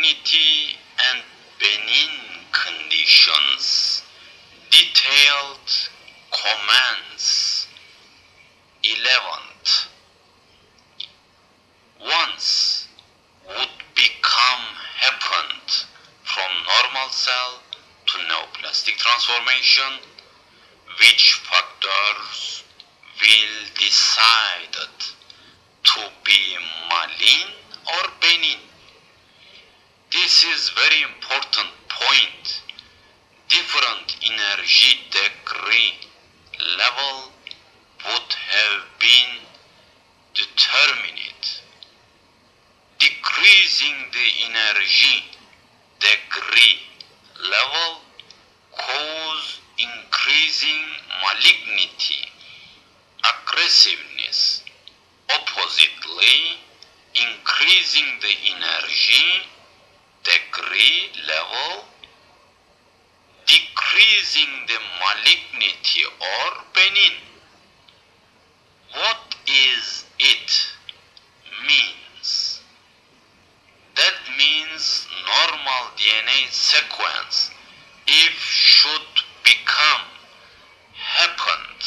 malignity and benign conditions. Detailed commands. 11th. Once would become happened from normal cell to neoplastic transformation, which factors will decide to be malign. This is very important point. Different energy degree level would have been determined. Decreasing the energy degree level cause increasing malignity, aggressiveness. Oppositely, increasing the energy degree level, decreasing the malignity or benign. What is it means? That means normal DNA sequence if should become happened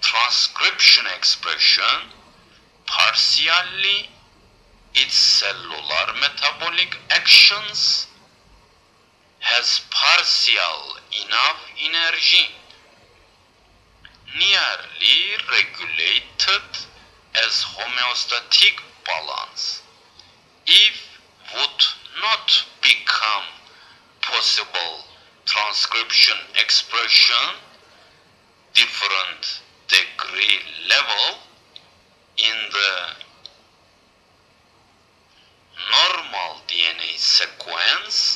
transcription expression partially its cellular metabolic actions has partial enough energy. Nearly regulated as homeostatic balance. If would not become possible transcription expression different degree level in the normal DNA sequence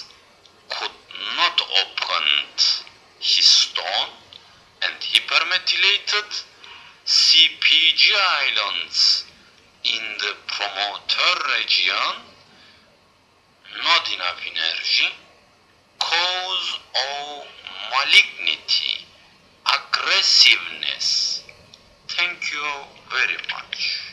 histone and hypermethylated CPG islands in the promoter region, not enough energy, cause of malignity, aggressiveness. Thank you very much.